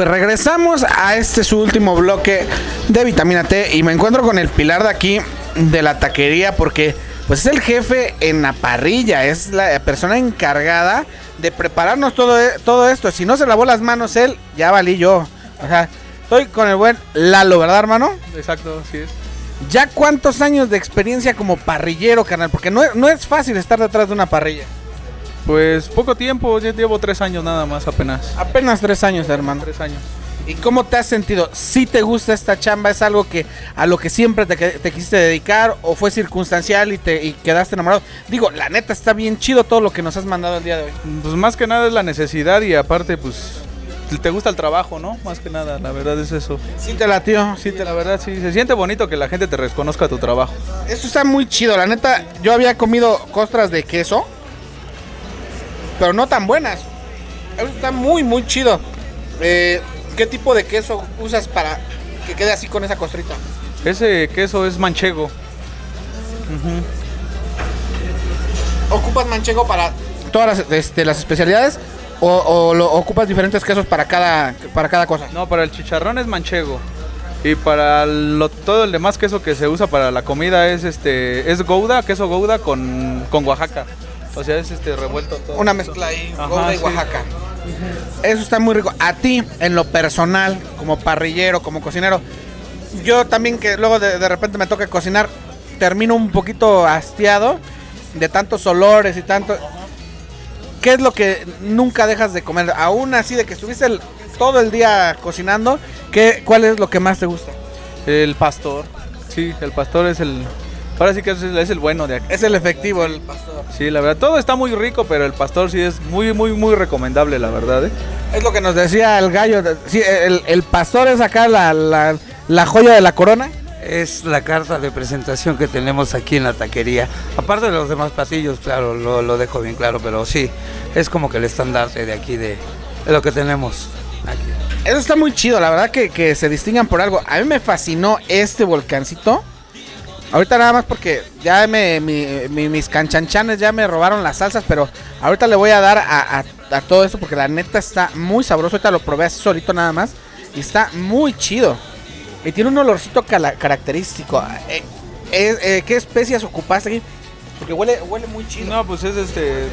pues regresamos a este su último bloque de vitamina T y me encuentro con el pilar de aquí de la taquería porque pues es el jefe en la parrilla, es la persona encargada de prepararnos todo, e- todo esto. Si no se lavó las manos él, ya valí yo. O sea, estoy con el buen Lalo, ¿verdad, hermano? Exacto, así es. ¿Ya cuántos años de experiencia como parrillero, canal? Porque no, no es fácil estar detrás de una parrilla. Pues poco tiempo, ya llevo tres años nada más apenas. Apenas tres años, hermano. Tres años. ¿Y cómo te has sentido? ¿Sí te gusta esta chamba? ¿Es algo que a lo que siempre te, te quisiste dedicar o fue circunstancial y te y quedaste enamorado? Digo, la neta está bien chido todo lo que nos has mandado el día de hoy. Pues más que nada es la necesidad y aparte pues te gusta el trabajo, ¿no? Más que nada, la verdad es eso. Sí te latió, sí Sí, te la verdad sí, se siente bonito que la gente te reconozca tu trabajo. Eso está muy chido, la neta. Yo había comido costras de queso, pero no tan buenas. Está muy, muy chido. Eh, ¿Qué tipo de queso usas para que quede así con esa costrita? Ese queso es manchego. ¿Ocupas manchego para todas las, este, las especialidades o, o lo- ocupas diferentes quesos para cada, para cada cosa? No, para el chicharrón es manchego. Y para lo- todo el demás queso que se usa para la comida es este es gouda, queso gouda con, con Oaxaca. O sea, es este revuelto todo. Una mezcla ahí, Ajá, y sí. Oaxaca. Eso está muy rico. A ti, en lo personal, como parrillero, como cocinero, yo también que luego de, de repente me toca cocinar, termino un poquito hastiado de tantos olores y tanto... ¿Qué es lo que nunca dejas de comer? Aún así de que estuviste el- todo el día cocinando, ¿qué, ¿cuál es lo que más te gusta? El pastor. Sí, el pastor es el Ahora sí que es el, es el bueno de aquí. Es el efectivo, el pastor. Sí, la verdad, todo está muy rico, pero el pastor sí es muy, muy, muy recomendable, la verdad. ¿eh? Es lo que nos decía el gallo. Sí, el, el pastor es acá la, la, la joya de la corona. Es la carta de presentación que tenemos aquí en la taquería. Aparte de los demás platillos, claro, lo, lo dejo bien claro, pero sí, es como que el estandarte de aquí, de, de lo que tenemos aquí. Eso está muy chido, la verdad que, que se distingan por algo. A mí me fascinó este volcancito. Ahorita nada más porque ya me, mi- mi- mis canchanchanes ya me robaron las salsas, pero ahorita le voy a dar a, a- a todo eso porque la neta está muy sabroso. Ahorita lo probé así solito nada más y está muy chido. Y tiene un olorcito característico. Eh, eh, eh, ¿Qué especias ocupaste aquí? Porque huele, huele muy chido. No, pues es este.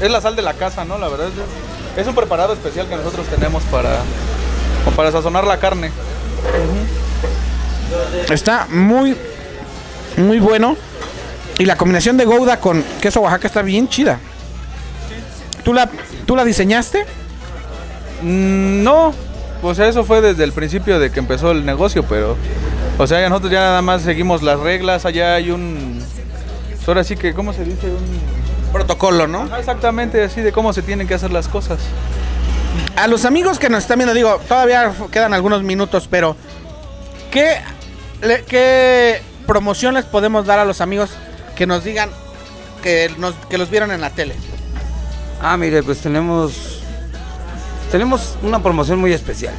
Es la sal de la casa, ¿no? La verdad es, es un preparado especial que nosotros tenemos para. para sazonar la carne. Está muy, muy bueno. Y la combinación de Gouda con queso Oaxaca está bien chida. ¿Tú la, ¿Tú la diseñaste? Mm, no, o sea, eso fue desde el principio de que empezó el negocio, pero. O sea, nosotros ya nada más seguimos las reglas. Allá hay un. Ahora sí que, ¿cómo se dice? Un. Protocolo, ¿no? Ah, exactamente así de cómo se tienen que hacer las cosas. A los amigos que nos están viendo, digo, todavía quedan algunos minutos, pero ¿qué, le- qué promoción les podemos dar a los amigos que nos digan que, nos, que los vieron en la tele? Ah, mire, pues tenemos tenemos una promoción muy especial.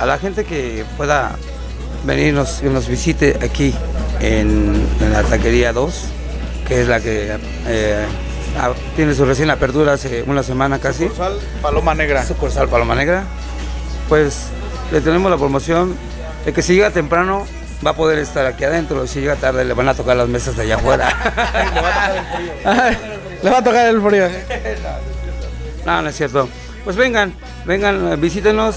A la gente que pueda venirnos, que nos visite aquí en, en la taquería 2, que es la que eh, tiene su recién apertura hace una semana casi. Sucursal Paloma Negra. Sucursal Paloma Negra. Pues le tenemos la promoción de que si llega temprano va a poder estar aquí adentro si llega tarde le van a tocar las mesas de allá afuera. Le va a tocar el frío. No, no es cierto. Pues vengan, vengan, visítenos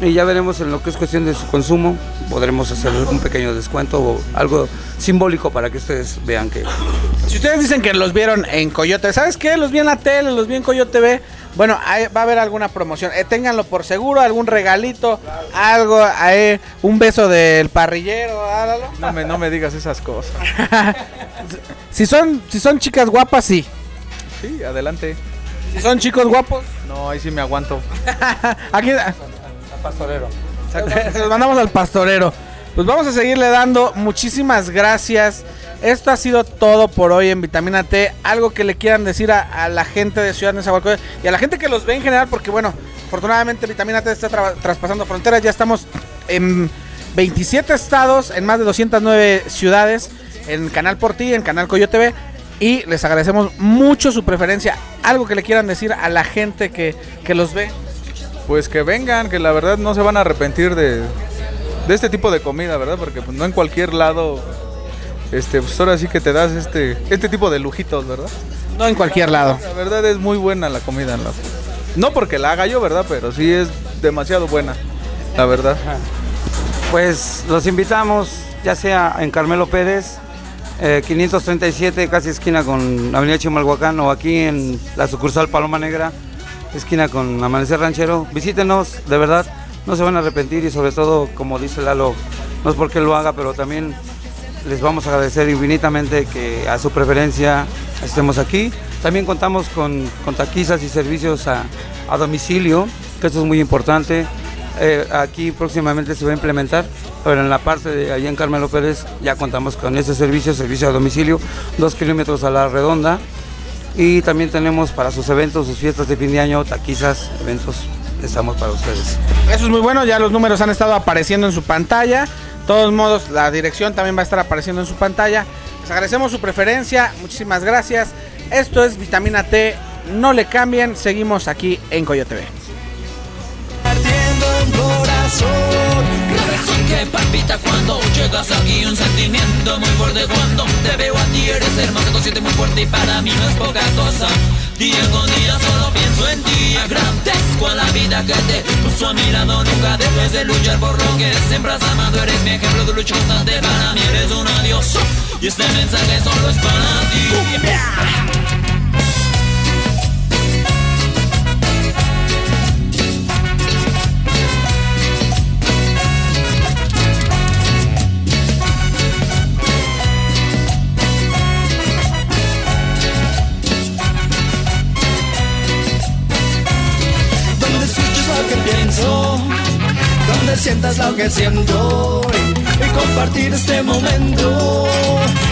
y ya veremos en lo que es cuestión de su consumo. Podremos hacer un pequeño descuento o algo simbólico para que ustedes vean que Si ustedes dicen que los vieron en Coyote, ¿sabes qué? Los vi en la tele, los vi en Coyote B. Bueno, va a haber alguna promoción. Eh, ténganlo por seguro, algún regalito, algo, un beso del parrillero. No me, no me digas esas cosas. Si son, si son chicas guapas, sí. Sí, adelante. Si son chicos guapos, No, ahí sí me aguanto. aquí Pastorero. se los mandamos al pastorero. Pues vamos a seguirle dando. Muchísimas gracias. Esto ha sido todo por hoy en Vitamina T. Algo que le quieran decir a, la gente de Ciudad Nezahualcóyotl y a la gente que los ve en general, porque bueno, afortunadamente Vitamina T está tra- traspasando fronteras. Ya estamos en 27 estados, en más de 209 ciudades, en Canal Por Ti, en Canal Coyote TV. Y les agradecemos mucho su preferencia. Algo que le quieran decir a la gente que, que los ve. pues que vengan, que la verdad no se van a arrepentir de, de este tipo de comida, ¿verdad? Porque pues, no en cualquier lado, este, pues ahora sí que te das este, este tipo de lujitos, ¿verdad? No en cualquier lado. La verdad es muy buena la comida. en la- No porque la haga yo, ¿verdad? Pero sí es demasiado buena, la verdad. Pues los invitamos, ya sea en Carmelo Pérez, eh, 537, casi esquina con Avenida Chimalhuacán, o aquí en la sucursal Paloma Negra, esquina con Amanecer Ranchero. Visítenos, de verdad, no se van a arrepentir y sobre todo, como dice Lalo, no es porque lo haga, pero también les vamos a agradecer infinitamente que a su preferencia estemos aquí. También contamos con, con taquizas y servicios a, a domicilio, que esto es muy importante. Eh, aquí próximamente se va a implementar, pero en la parte de allá en Carmelo Pérez ya contamos con ese servicio, servicio a domicilio, dos kilómetros a la redonda. Y también tenemos para sus eventos, sus fiestas de fin de año, taquizas, eventos, estamos para ustedes. Eso es muy bueno, ya los números han estado apareciendo en su pantalla. Todos modos, la dirección también va a estar apareciendo en su pantalla. Les agradecemos su preferencia, muchísimas gracias. Esto es Vitamina T, no le cambien, seguimos aquí en Coyote TV. Corazón. Corazón que palpita cuando llegas aquí Un sentimiento muy fuerte. Cuando te veo a ti Eres hermoso, consciente muy fuerte y para mí no es poca cosa. Día con día solo pienso en ti. Agradezco a la vida que te puso a mi lado. Nunca dejes de luchar por lo que siempre has amado. Eres mi ejemplo de lucha constante Para mí. Eres un adiós. Y este mensaje solo es para sientas lo que siento Y compartir este momento. Y